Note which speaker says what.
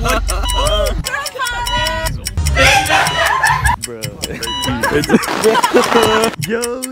Speaker 1: Bro. Yo.